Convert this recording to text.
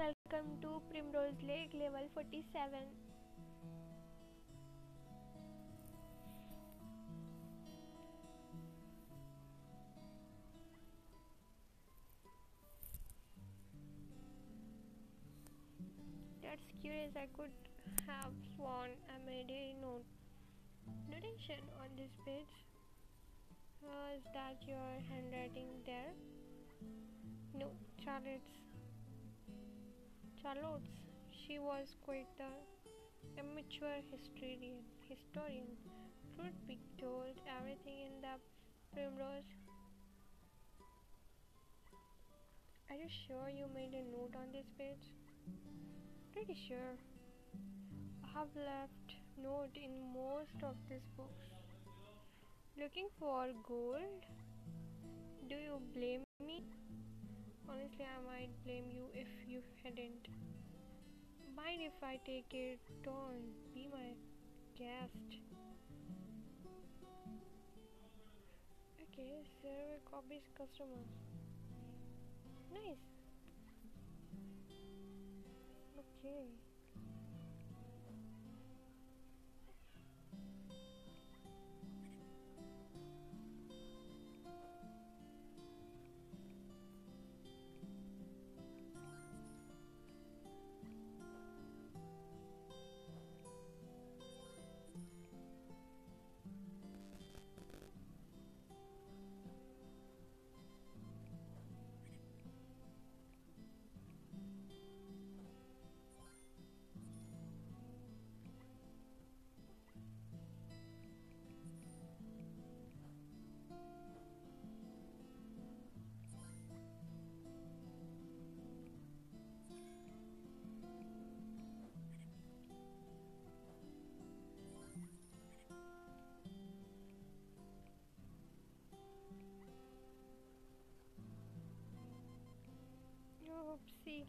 Welcome to Primrose Lake level 47. That's curious. I could have sworn I made a note notation on this page. Uh, is that your handwriting there? No, Charlotte's. Charlotte's. She was quite the amateur historian. Historian. Truth be told, everything in the primrose. Are you sure you made a note on this page? Pretty sure. I have left note in most of these books. Looking for gold? Do you blame me? Honestly, I might blame you if you hadn't. Mind if I take a turn? Be my guest. Okay, serve copies customers. Nice. Okay. Sim.